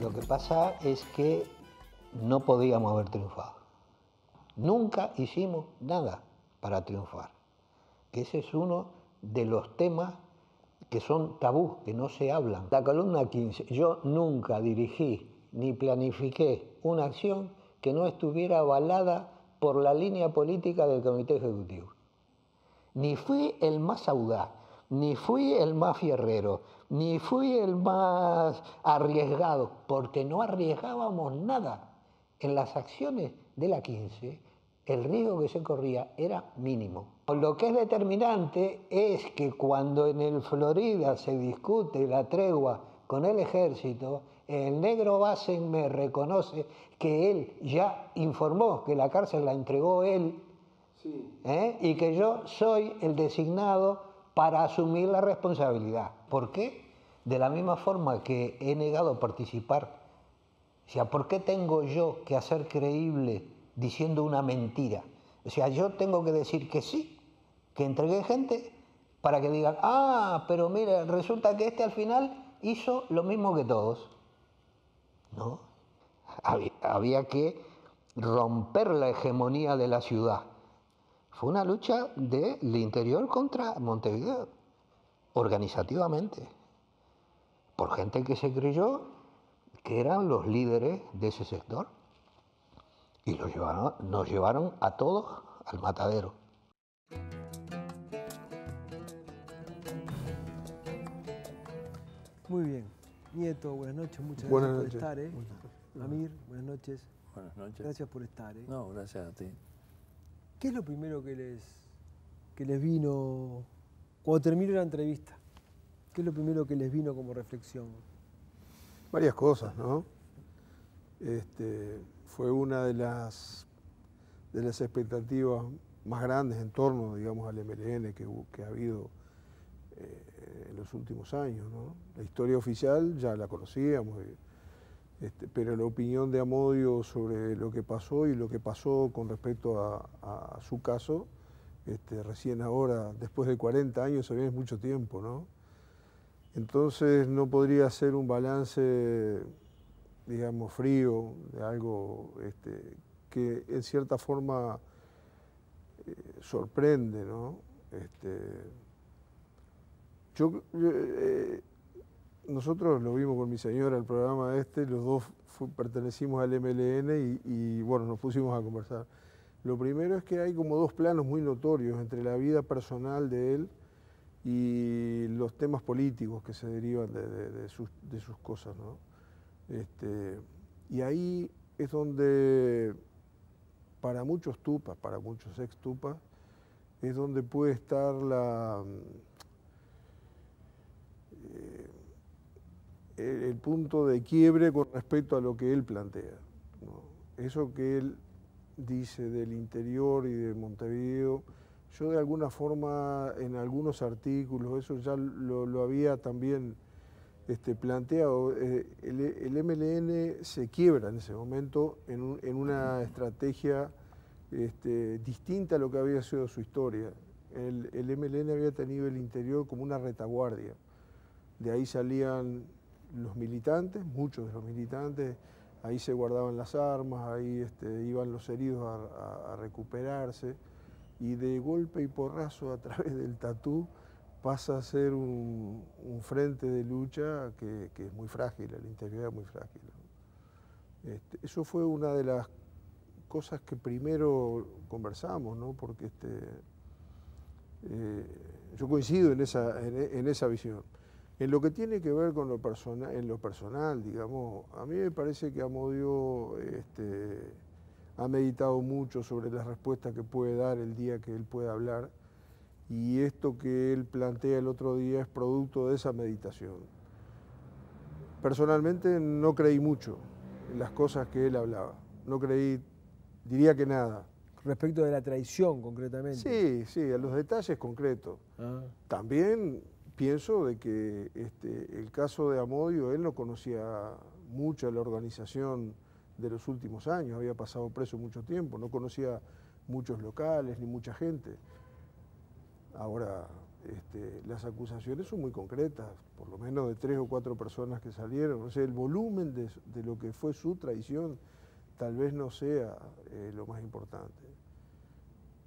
Lo que pasa es que no podíamos haber triunfado. Nunca hicimos nada para triunfar. Ese es uno de los temas que son tabú, que no se hablan. La columna 15, yo nunca dirigí ni planifiqué una acción que no estuviera avalada por la línea política del Comité Ejecutivo. Ni fui el más audaz, ni fui el más fierrero, ni fui el más arriesgado, porque no arriesgábamos nada. En las acciones de la 15, el riesgo que se corría era mínimo. Lo que es determinante es que cuando en el Florida se discute la tregua con el ejército, el negro Basen me reconoce que él ya informó que la cárcel la entregó él ¿eh? y que yo soy el designado para asumir la responsabilidad. ¿Por qué? De la misma forma que he negado participar. O sea, ¿por qué tengo yo que hacer creíble diciendo una mentira? O sea, yo tengo que decir que sí, que entregué gente para que digan, ah, pero mira, resulta que este al final hizo lo mismo que todos. ¿No? Había, que romper la hegemonía de la ciudad. Fue una lucha del interior contra Montevideo, organizativamente, por gente que se creyó que eran los líderes de ese sector. Y los llevaron, nos llevaron a todos al matadero. Muy bien. Nieto, buenas noches, muchas gracias por estar. ¿eh? Amir, buenas noches. Buenas noches. Gracias por estar. ¿eh? No, gracias a ti. ¿Qué es lo primero que les, que les vino cuando terminó la entrevista? ¿Qué es lo primero que les vino como reflexión? Varias cosas, ¿no? Este, fue una de las, de las expectativas más grandes en torno, digamos, al MLN que, ha habido eh, en los últimos años. La historia oficial ya la conocíamos, eh, este, pero la opinión de Amodio sobre lo que pasó y lo que pasó con respecto a, su caso, este, recién ahora, después de 40 años, también es mucho tiempo. ¿no? Entonces no podría ser un balance, digamos, frío de algo este, que en cierta forma eh, sorprende, ¿no? Yo, eh, nosotros lo vimos con mi señora el programa este, los dos pertenecimos al MLN y, bueno, nos pusimos a conversar. Lo primero es que hay como dos planos muy notorios entre la vida personal de él y los temas políticos que se derivan de, sus, cosas. ¿no? Este, y ahí es donde para muchos tupas, para muchos ex tupas, es donde puede estar la eh, el, punto de quiebre con respecto a lo que él plantea. Eso que él dice del interior y de Montevideo, yo de alguna forma en algunos artículos, eso ya lo, había también este, planteado, eh, el, MLN se quiebra en ese momento en, una estrategia este, distinta a lo que había sido su historia. El, el MLN había tenido el interior como una retaguardia de ahí salían los militantes, muchos de los militantes, ahí se guardaban las armas, ahí este, iban los heridos a, recuperarse, y de golpe y porrazo a través del tatú pasa a ser un, frente de lucha que, es muy frágil, la integridad es muy frágil. Este, eso fue una de las cosas que primero conversamos, ¿no? porque este, eh, yo coincido en esa, en esa visión. En lo que tiene que ver con lo personal, en lo personal, digamos, a mí me parece que Amodio este, ha meditado mucho sobre las respuestas que puede dar el día que él pueda hablar y esto que él plantea el otro día es producto de esa meditación. Personalmente no creí mucho en las cosas que él hablaba, no creí, diría que nada. Respecto de la traición, concretamente. Sí, sí, a los detalles concretos. Ah. También pienso de que este, el caso de Amodio, él no conocía mucho la organización de los últimos años, había pasado preso mucho tiempo, no conocía muchos locales ni mucha gente. Ahora, este, las acusaciones son muy concretas, por lo menos de tres o cuatro personas que salieron. O sea, el volumen de, lo que fue su traición tal vez no sea eh, lo más importante.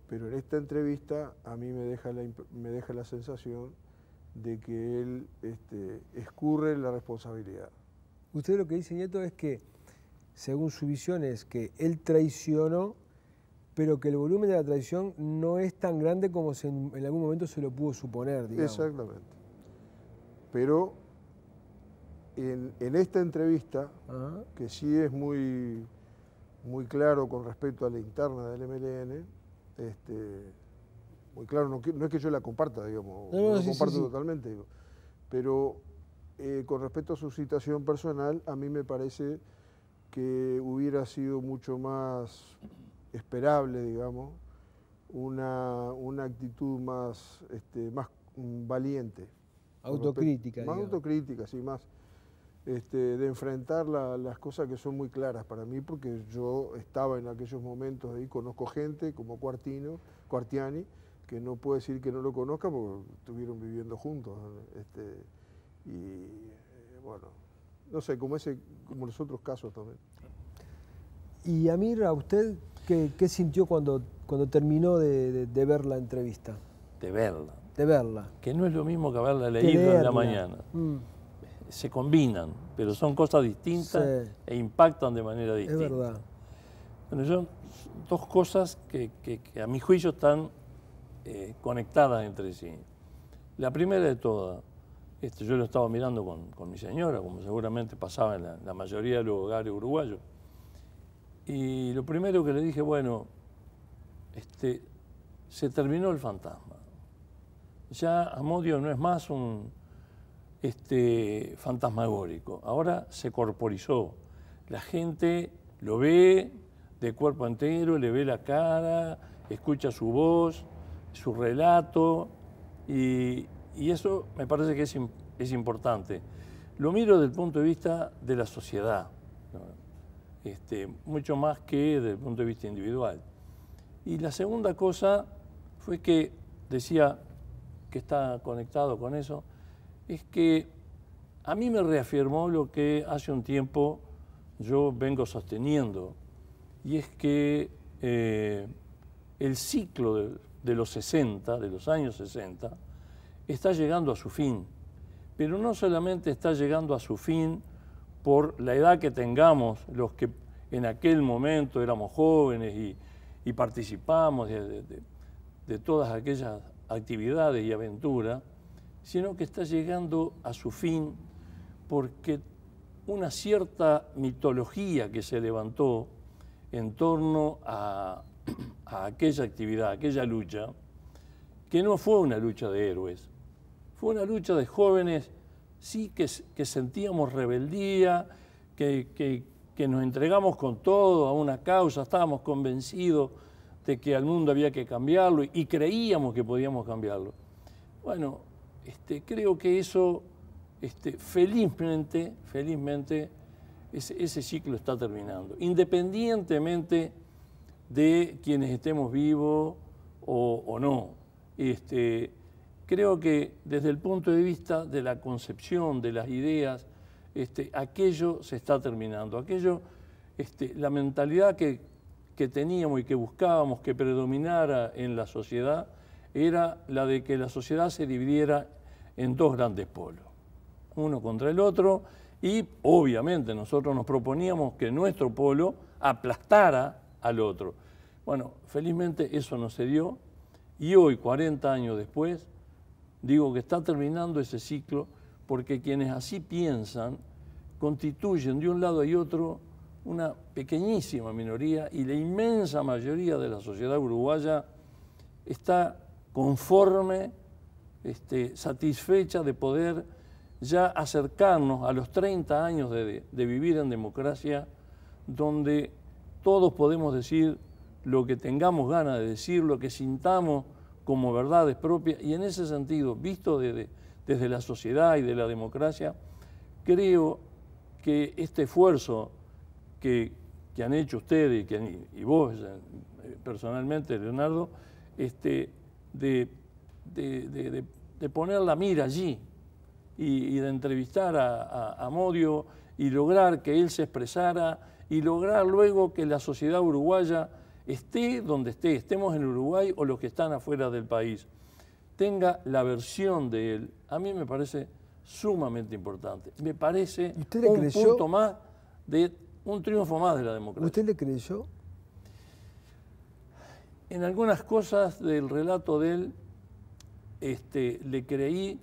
Pero en esta entrevista a mí me deja me deja la sensación de que él este, escurre la responsabilidad. Usted lo que dice, Nieto, es que, según su visión, es que él traicionó pero que el volumen de la traición no es tan grande como en, algún momento se lo pudo suponer, digamos. Exactamente. Pero en, esta entrevista, que sí es muy, muy claro con respecto a la interna del MLN, este, muy claro, no, es que yo la comparta, digamos, no, la comparto totalmente, pero eh, con respecto a su situación personal, a mí me parece que hubiera sido mucho más esperable, digamos, una, una actitud más, este, más valiente. Autocrítica. Más autocrítica, sí, más este, de enfrentar las cosas que son muy claras para mí, porque yo estaba en aquellos momentos ahí, conozco gente como Cuartino, Cuartiani, que no puedo decir que no lo conozca porque estuvieron viviendo juntos. Este, y eh, bueno, no sé, como, ese, como los otros casos también. Y Amir, ¿a usted ¿Qué, sintió cuando, cuando terminó de, ver la entrevista? De verla. De verla. Que no es lo mismo que haberla leído en la mañana. Mm. Se combinan, pero son cosas distintas e impactan de manera distinta. Es verdad. Bueno, son dos cosas que, a mi juicio están eh, conectadas entre sí. La primera de todas, este, yo lo estaba mirando con, mi señora, como seguramente pasaba en la, la mayoría de los hogares uruguayos y lo primero que le dije, bueno, este, se terminó el fantasma. Ya Amodio no es más un este, fantasmagórico, ahora se corporizó. La gente lo ve de cuerpo entero, le ve la cara, escucha su voz, su relato, y, eso me parece que es, es, importante. Lo miro desde el punto de vista de la sociedad. Este, mucho más que desde el punto de vista individual. Y la segunda cosa fue que, decía que está conectado con eso, es que a mí me reafirmó lo que hace un tiempo yo vengo sosteniendo, y es que eh, el ciclo de, de los 60, de los años 60, está llegando a su fin, pero no solamente está llegando a su fin por la edad que tengamos, los que en aquel momento éramos jóvenes y, participamos de, todas aquellas actividades y aventuras, sino que está llegando a su fin porque una cierta mitología que se levantó en torno a, aquella actividad, aquella lucha, que no fue una lucha de héroes, fue una lucha de jóvenes sí que, sentíamos rebeldía, que, nos entregamos con todo a una causa, estábamos convencidos de que al mundo había que cambiarlo y, creíamos que podíamos cambiarlo. Bueno, este, creo que eso, este, felizmente, felizmente, ese, ciclo está terminando, independientemente de quienes estemos vivos o, no. Este, creo que desde el punto de vista de la concepción, de las ideas, este, aquello se está terminando. Aquello, este, la mentalidad que, teníamos y que buscábamos que predominara en la sociedad era la de que la sociedad se dividiera en dos grandes polos, uno contra el otro, y obviamente nosotros nos proponíamos que nuestro polo aplastara al otro. Bueno, felizmente eso no se dio y hoy, 40 años después, Digo que está terminando ese ciclo porque quienes así piensan constituyen de un lado y otro una pequeñísima minoría y la inmensa mayoría de la sociedad uruguaya está conforme, este, satisfecha de poder ya acercarnos a los 30 años de, de vivir en democracia, donde todos podemos decir lo que tengamos ganas de decir, lo que sintamos como verdades propias y en ese sentido, visto desde, la sociedad y de la democracia, creo que este esfuerzo que, han hecho ustedes y, vos eh, personalmente, Leonardo, este, de, de poner la mira allí y, de entrevistar a, a, Modio y lograr que él se expresara y lograr luego que la sociedad uruguaya esté donde esté, estemos en Uruguay o los que están afuera del país, tenga la versión de él, a mí me parece sumamente importante. Me parece un punto más de un triunfo más de la democracia. ¿Usted le creyó? En algunas cosas del relato de él este, le creí,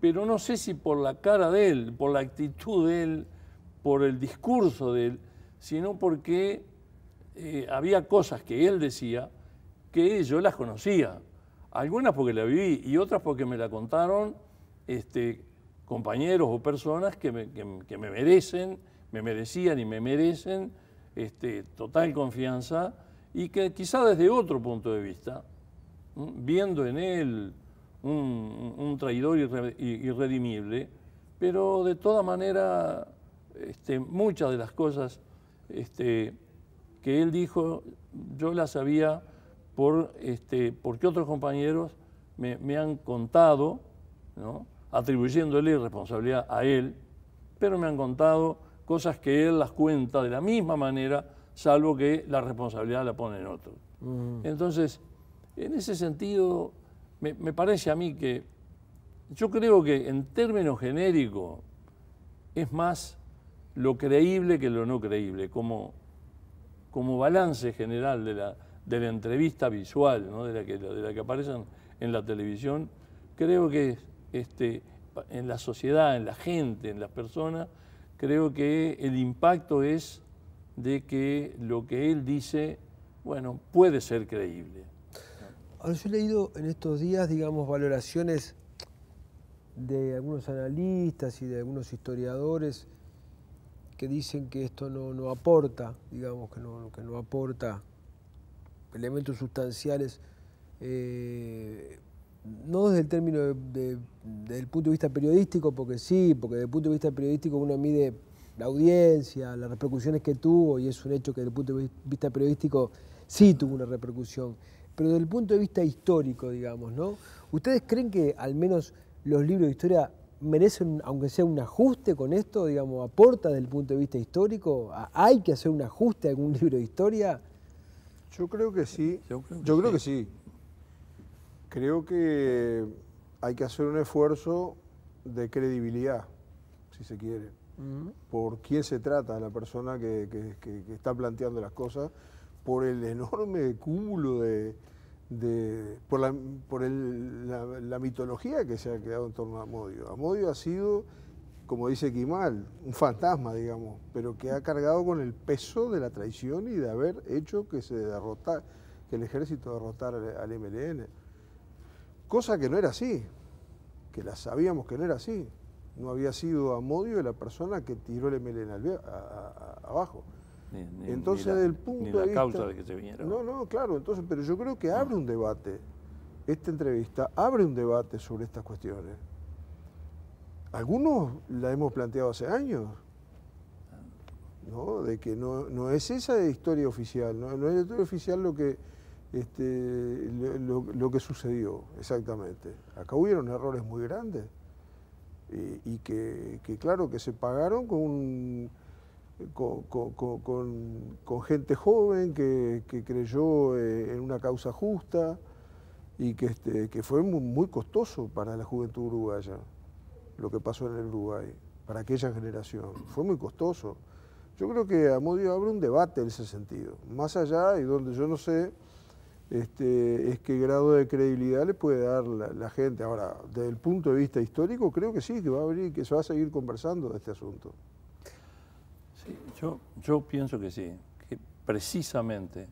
pero no sé si por la cara de él, por la actitud de él, por el discurso de él, sino porque eh, había cosas que él decía que yo las conocía. Algunas porque las viví y otras porque me la contaron este, compañeros o personas que me, merecen, me merecían y me merecen este, total confianza y que quizá desde otro punto de vista, viendo en él un, traidor irredimible, pero de toda manera este, muchas de las cosas este, que él dijo yo las sabía por, este, porque otros compañeros me, han contado, atribuyéndole responsabilidad a él, pero me han contado cosas que él las cuenta de la misma manera, salvo que la responsabilidad la pone en otro. Mm. Entonces, en ese sentido, me, parece a mí que yo creo que en términos genéricos es más lo creíble que lo no creíble, como, como balance general de la, de la entrevista visual, de, la que, de la que aparecen en la televisión, creo que este, en la sociedad, en la gente, en las personas, creo que el impacto es de que lo que él dice, bueno, puede ser creíble. Ahora, yo he leído en estos días, digamos, valoraciones de algunos analistas y de algunos historiadores que dicen que esto no, aporta, digamos, que no, que no aporta elementos sustanciales, eh, no desde el término de, desde el punto de vista periodístico, porque sí, porque desde el punto de vista periodístico uno mide la audiencia, las repercusiones que tuvo, y es un hecho que desde el punto de vista periodístico sí tuvo una repercusión. Pero desde el punto de vista histórico, digamos, ¿no? ¿Ustedes creen que al menos los libros de historia merecen, aunque sea un ajuste con esto, digamos, aporta desde el punto de vista histórico? ¿Hay que hacer un ajuste a algún libro de historia? Yo creo que sí. Yo creo que, sí. Creo que hay que hacer un esfuerzo de credibilidad, si se quiere, por quién se trata la persona que, está planteando las cosas, por el enorme cúmulo de, por, la, por la, mitología que se ha creado en torno a Amodio. Amodio ha sido como dice Quimal, un fantasma, digamos, pero que ha cargado con el peso de la traición y de haber hecho que se derrota, que el ejército derrotara al MLN. Cosa que no era así, que la sabíamos que no era así. No había sido Amodio la persona que tiró el MLN abajo. Entonces, del punto de causa de que se viniera. No, no, claro, entonces, pero yo creo que abre un debate. Esta entrevista abre un debate sobre estas cuestiones. Algunos la hemos planteado hace años, ¿no? de que no, es esa historia oficial, no, es la historia oficial lo que, este, lo, que sucedió exactamente. Acá hubieron errores muy grandes y, que, claro, que se pagaron con, con, gente joven que, creyó eh, en una causa justa y que, este, fue muy costoso para la juventud uruguaya lo que pasó en el Uruguay para aquella generación. Fue muy costoso. Yo creo que Amodio abre un debate en ese sentido. Más allá, y donde yo no sé, este, es qué grado de credibilidad le puede dar la, gente. Ahora, desde el punto de vista histórico, creo que sí, que va a abrir, que se va a seguir conversando de este asunto. Yo, yo pienso que sí, que precisamente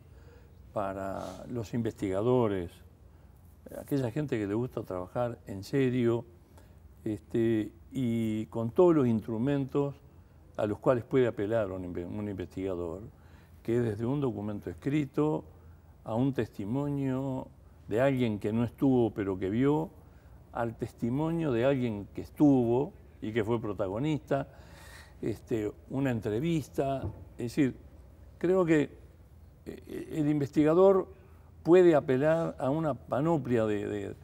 para los investigadores, aquella gente que le gusta trabajar en serio, este, y con todos los instrumentos a los cuales puede apelar un, investigador, que es desde un documento escrito a un testimonio de alguien que no estuvo pero que vio, al testimonio de alguien que estuvo y que fue protagonista, este, una entrevista. Es decir, creo que eh, el investigador puede apelar a una panoplia de,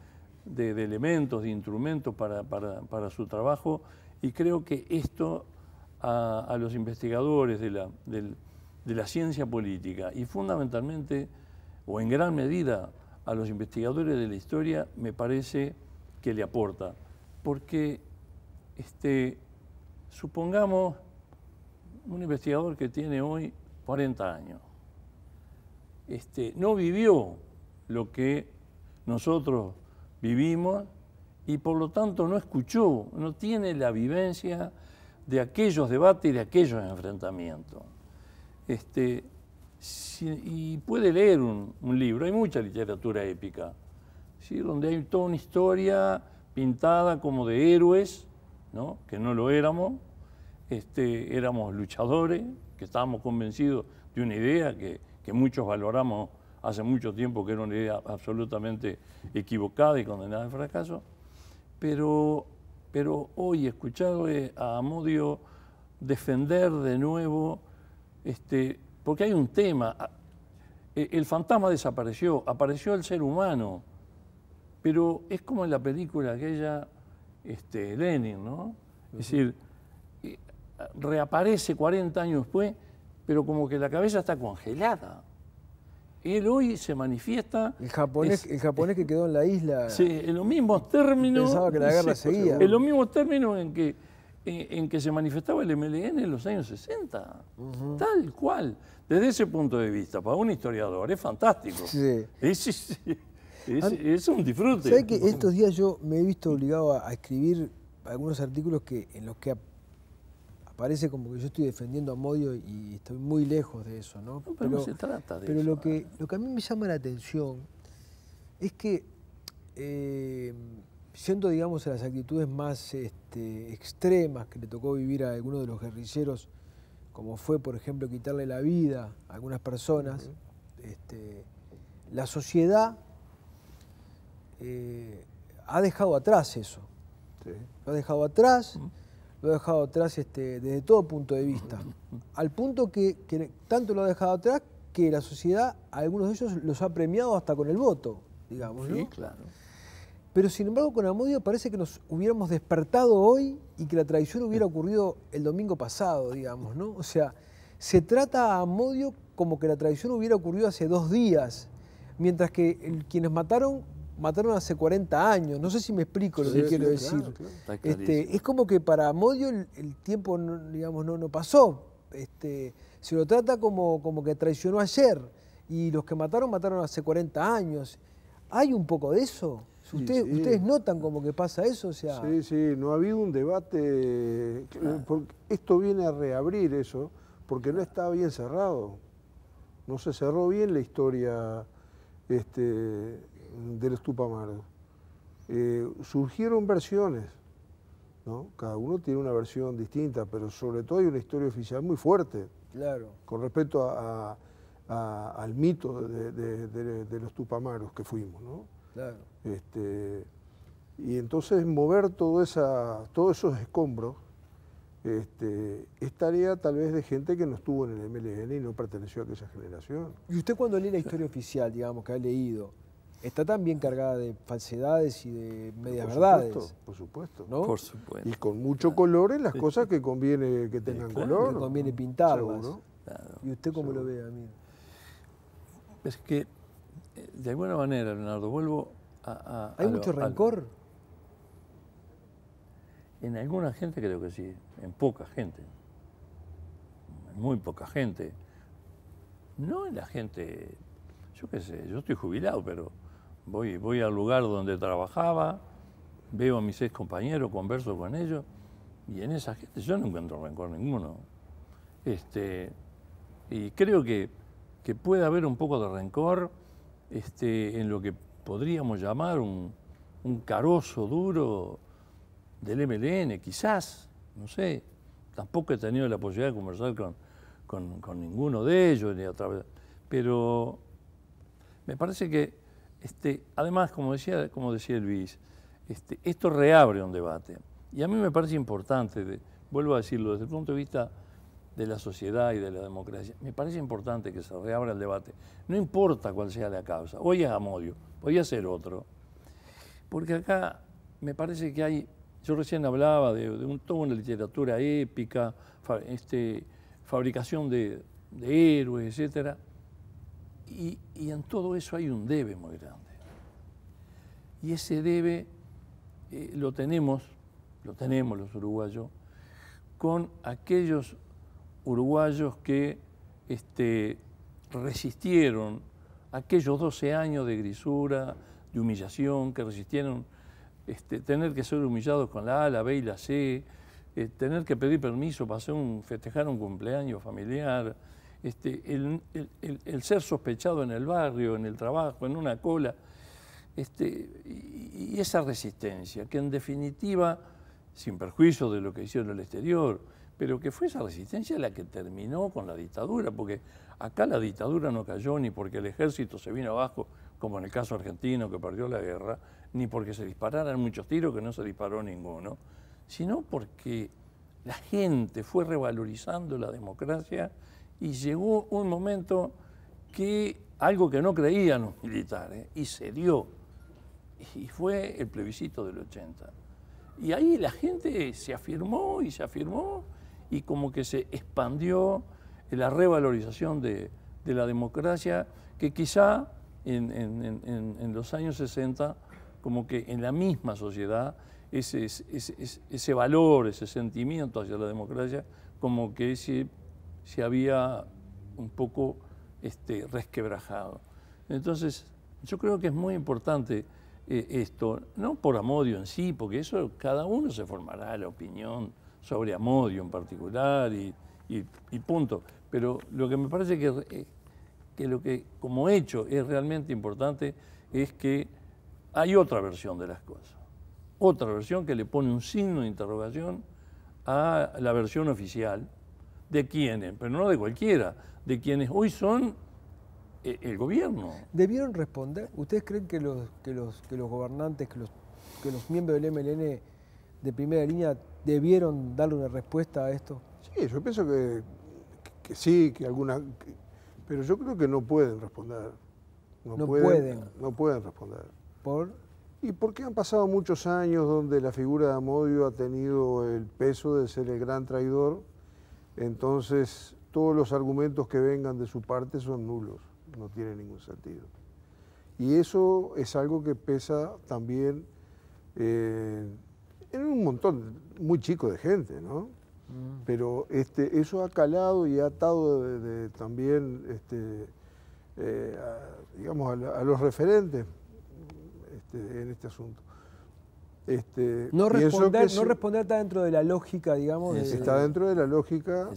elementos, de instrumentos para, su trabajo y creo que esto a, los investigadores de la, de la ciencia política y fundamentalmente o en gran medida a los investigadores de la historia me parece que le aporta. Porque este, supongamos un investigador que tiene hoy 40 años, este, no vivió lo que nosotros vivimos y por lo tanto no escuchó, no tiene la vivencia de aquellos debates y de aquellos enfrentamientos. Este, y puede leer un, un libro, hay mucha literatura épica, ¿sí? donde hay toda una historia pintada como de héroes, ¿no? que no lo éramos, este, éramos luchadores, que estábamos convencidos de una idea que, que muchos valoramos hace mucho tiempo que era una idea absolutamente equivocada y condenada al fracaso, pero, pero hoy eh, a Amodio defender de nuevo, este, porque hay un tema, e- el fantasma desapareció, apareció el ser humano, pero es como en la película aquella, este, Lenin, ¿no? Es decir, eh, reaparece 40 años después, pero como que la cabeza está congelada. Él hoy se manifiesta El japonés, es- el japonés que quedó en la isla. sí, en los mismos términos. Pensaba que la guerra sí, seguía. En los mismos términos en que, en, en que se manifestaba el MLN en los años 60. Tal cual. Desde ese punto de vista, para un historiador, es fantástico. Sí. Es, es- es- es un disfrute. ¿Sabes que estos días yo me he visto obligado a, a escribir algunos artículos que, en los que ap- aparece como que yo estoy defendiendo a Modio y estoy muy lejos de eso, ¿no? No, pero no se trata de pero eso, lo que, lo que a mí me llama la atención es que, eh, siendo, digamos, a las actitudes más este, extremas que le tocó vivir a algunos de los guerrilleros, como fue, por ejemplo, quitarle la vida a algunas personas, este, la sociedad eh, ha dejado atrás eso. Sí. Lo ha dejado atrás, lo ha dejado atrás este, desde todo punto de vista. Al punto que, que tanto lo ha dejado atrás que la sociedad, a algunos de ellos los ha premiado hasta con el voto, digamos. ¿no? Sí, claro. Pero sin embargo con Amodio parece que nos hubiéramos despertado hoy y que la traición hubiera ocurrido el domingo pasado, digamos, ¿no? O sea, se trata a Amodio como que la traición hubiera ocurrido hace dos días, mientras que el- quienes mataron, mataron hace 40 años. No sé si me explico lo Sí, que quiero decir. claro, Este, es como que para Amodio el, el tiempo, no, digamos, no, no pasó. Este, se lo trata como, como que traicionó ayer. Y los que mataron, mataron hace 40 años. ¿Hay un poco de eso? ¿Ustedes, sí. ¿Ustedes notan como que pasa eso? O sea, Sí, sí, no ha habido un debate. eh, porque esto viene a reabrir eso, porque no estaba bien cerrado. No se cerró bien la historia este, de los Tupamaros. Eh, surgieron versiones, ¿no? Cada uno tiene una versión distinta, pero sobre todo hay una historia oficial muy fuerte claro. con respecto a- a- a- al mito de, de- de- de los Tupamaros que fuimos, ¿no? Claro. Este, y entonces mover todo esa, todos esos escombros este, es tarea tal vez de gente que no estuvo en el MLN y no perteneció a aquella generación. Y usted cuando lee la historia oficial, digamos, que ha leído, está también cargada de falsedades y de medias por verdades. Supuesto, por supuesto. ¿no? Por supuesto. Y con mucho color en las cosas que conviene que tengan claro, color. que conviene pintarlas. Seguro. Claro. ¿Y usted cómo lo ve, amigo? Es que, eh, de alguna manera, Leonardo, vuelvo a... a- ¿Hay a mucho lo- rencor? En alguna gente creo que sí, en poca gente. En muy poca gente. No en la gente, yo qué sé, yo estoy jubilado, pero voy, voy al lugar donde trabajaba, veo a mis ex compañeros, converso con ellos, y en esa gente yo no encuentro rencor ninguno. Este, y creo que, que puede haber un poco de rencor este, en lo que podríamos llamar un, un carozo duro del MLN, quizás, no sé. Tampoco he tenido la posibilidad de conversar con, con- con ninguno de ellos, ni a través. Pero me parece que, este, además, como decía, como decía Luis, este, esto reabre un debate. Y a mí me parece importante, de- vuelvo a decirlo, desde el punto de vista de la sociedad y de la democracia, me parece importante que se reabra el debate. No importa cuál sea la causa. Hoy es Amodio, podría ser otro. porque acá me parece que hay, yo recién hablaba de, un, toda una literatura épica, este, fabricación de, héroes, etc. Y, y en todo eso hay un debe muy grande. Y ese debe eh, lo tenemos, lo tenemos los uruguayos, con aquellos uruguayos que este, resistieron aquellos 12 años de grisura, de humillación, que resistieron este, tener que ser humillados con la A, la B y la C, eh, tener que pedir permiso para hacer un, festejar un cumpleaños familiar, este, el, ser sospechado en el barrio, en el trabajo, en una cola. Este, y, esa resistencia, que en definitiva, sin perjuicio de lo que hicieron el exterior, pero que fue esa resistencia la que terminó con la dictadura, porque acá la dictadura no cayó ni porque el ejército se vino abajo, como en el caso argentino que perdió la guerra, ni porque se dispararan muchos tiros, que no se disparó ninguno, sino porque la gente fue revalorizando la democracia y llegó un momento que algo que no creían los militares, y se dio y fue el plebiscito del 80. Y ahí la gente se afirmó y se afirmó y como que se expandió la revalorización de, la democracia que quizá en, los años 60 como que en la misma sociedad ese, ese, valor, ese sentimiento hacia la democracia como que se, se había un poco este, resquebrajado. Entonces, yo creo que es muy importante eh, esto, no por Amodio en sí, porque eso cada uno se formará la opinión sobre Amodio en particular y, punto. Pero lo que me parece que, eh, que lo que como hecho es realmente importante es que hay otra versión de las cosas. Otra versión que le pone un signo de interrogación a la versión oficial de quienes, pero no de cualquiera, de quienes hoy son eh, el gobierno. ¿Debieron responder? ¿Ustedes creen que los, que los, que los gobernantes, que los, que los miembros del MLN de primera línea debieron darle una respuesta a esto? Sí, yo pienso que, que, sí, que alguna... pero yo creo que no pueden responder. No, pueden, No pueden responder. ¿Por? Y porque han pasado muchos años donde la figura de Amodio ha tenido el peso de ser el gran traidor, entonces todos los argumentos que vengan de su parte son nulos no tiene ningún sentido. Y eso es algo que pesa también eh, en un montón muy chico de gente, ¿no? Mm. Pero este, eso ha calado y ha atado también, este, eh, digamos, a, los referentes este, en este asunto. Este, no, responder, no responder está dentro de la lógica, digamos. está dentro de la lógica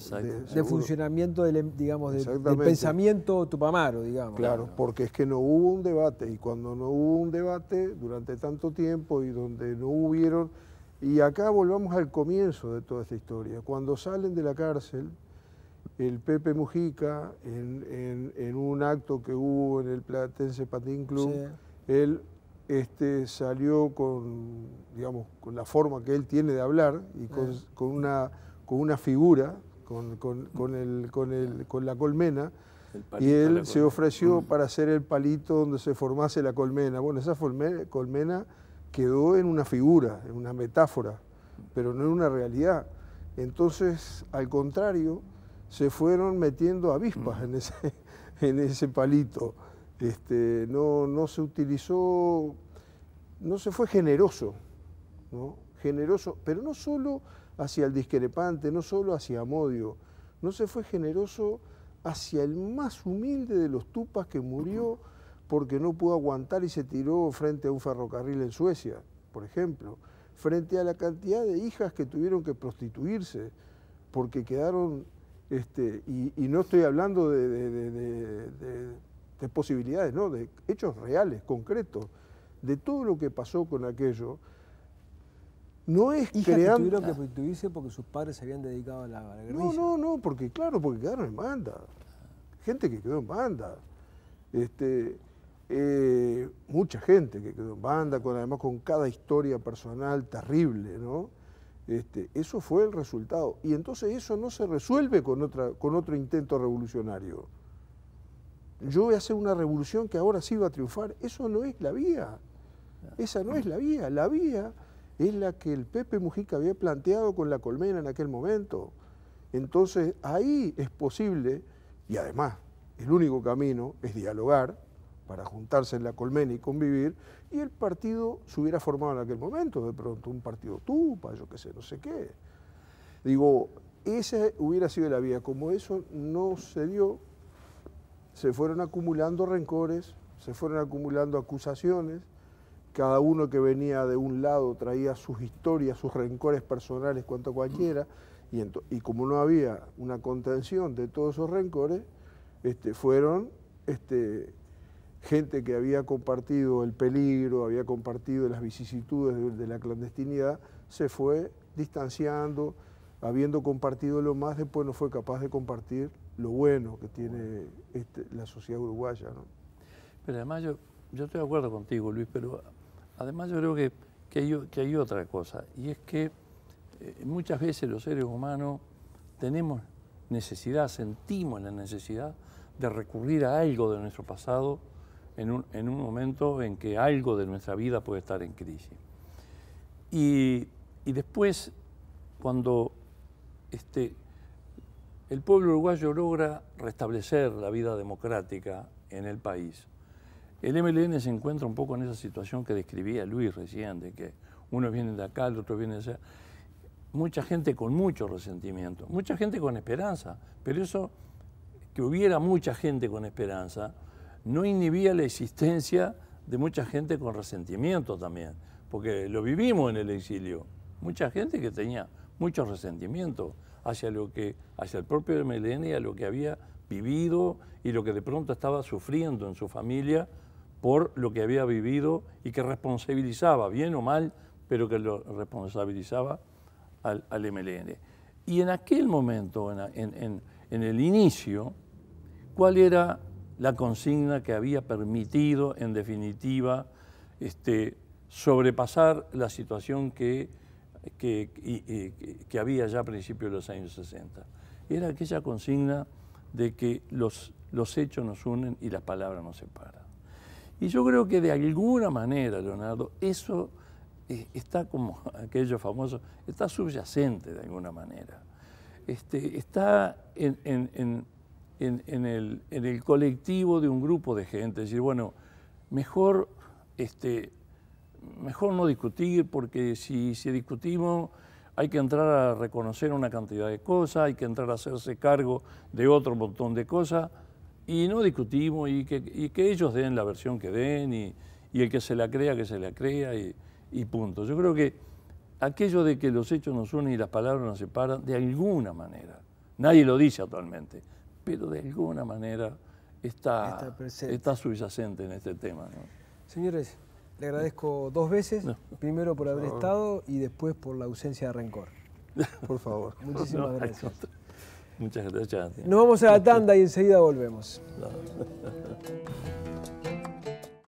de, funcionamiento del, digamos, del pensamiento tupamaro, digamos. Claro, porque es que no hubo un debate y cuando no hubo un debate durante tanto tiempo y donde no hubieron... Y acá volvamos al comienzo de toda esta historia. Cuando salen de la cárcel, el Pepe Mujica, en, un acto que hubo en el Platense Patín Club, él este, salió con, digamos, con la forma que él tiene de hablar y con, una, con una figura, con, con, el, con, la colmena, y él se ofreció mm. para hacer el palito donde se formase la colmena. Bueno, esa colmena quedó en una figura, en una metáfora, pero no en una realidad. Entonces, al contrario, se fueron metiendo avispas mm. en ese, en ese palito. Este, no, no se utilizó, no se fue generoso, generoso, pero no solo hacia el discrepante, no solo hacia Amodio, no se fue generoso hacia el más humilde de los tupas que murió porque no pudo aguantar y se tiró frente a un ferrocarril en Suecia, por ejemplo, frente a la cantidad de hijas que tuvieron que prostituirse porque quedaron, este, y, no estoy hablando de posibilidades, ¿no? de hechos reales, concretos, de todo lo que pasó con aquello, no es creando... que tuvieron que prostituirse porque sus padres se habían dedicado a la, guerrilla. No, no, no, porque claro, porque quedaron en banda. Gente que quedó en banda. Este, eh, mucha gente que quedó en banda, con, además con cada historia personal terrible, ¿no? Este, eso fue el resultado. Y entonces eso no se resuelve con, otra, con otro intento revolucionario yo voy a hacer una revolución que ahora sí va a triunfar. Eso no es la vía. Esa no es la vía. La vía es la que el Pepe Mujica había planteado con la colmena en aquel momento. Entonces ahí es posible, y además el único camino es dialogar para juntarse en la colmena y convivir, y el partido se hubiera formado en aquel momento, de pronto, un partido tupa, yo qué sé, no sé qué. Digo, esa hubiera sido la vía. Como eso no se dio, se fueron acumulando rencores, se fueron acumulando acusaciones, cada uno que venía de un lado traía sus historias, sus rencores personales cuanto cualquiera, y, y como no había una contención de todos esos rencores, este, fueron este, gente que había compartido el peligro, había compartido las vicisitudes de, la clandestinidad, se fue distanciando, habiendo compartido lo más, después no fue capaz de compartir lo bueno que tiene este, la sociedad uruguaya. ¿no? Pero además yo, yo estoy de acuerdo contigo, Luis, pero además yo creo que, que, hay, otra cosa, y es que eh, muchas veces los seres humanos tenemos necesidad, sentimos la necesidad de recurrir a algo de nuestro pasado en un, en un momento en que algo de nuestra vida puede estar en crisis. Y, y después, cuando este, el pueblo uruguayo logra restablecer la vida democrática en el país, el MLN se encuentra un poco en esa situación que describía Luis recién, de que uno viene de acá, el otro viene de allá. Mucha gente con mucho resentimiento, mucha gente con esperanza, pero eso, que hubiera mucha gente con esperanza, no inhibía la existencia de mucha gente con resentimiento también, porque lo vivimos en el exilio. Mucha gente que tenía mucho resentimiento hacia, lo que, hacia el propio MLN y a lo que había vivido y lo que de pronto estaba sufriendo en su familia por lo que había vivido y que responsabilizaba, bien o mal, pero que lo responsabilizaba al, MLN. Y en aquel momento, en el inicio, ¿cuál era la consigna que había permitido, en definitiva, este, sobrepasar la situación que, que, había ya a principios de los años 60. Era aquella consigna de que los, los hechos nos unen y las palabras nos separan. Y yo creo que de alguna manera, Leonardo, eso eh, está como aquello famoso, está subyacente de alguna manera. Este, está en en, el, colectivo de un grupo de gente. Es decir, bueno, mejor, este, mejor no discutir porque si, si discutimos hay que entrar a reconocer una cantidad de cosas, hay que entrar a hacerse cargo de otro montón de cosas y no discutimos y que, que ellos den la versión que den y, el que se la crea, que se la crea y, y punto. Yo creo que aquello de que los hechos nos unen y las palabras nos separan, de alguna manera, nadie lo dice actualmente, pero de alguna manera está, está, subyacente en este tema. Señores, le agradezco dos veces, primero por haber estado y después por la ausencia de rencor. Por favor. Muchísimas gracias. Muchas gracias. Nos vamos a la tanda y enseguida volvemos.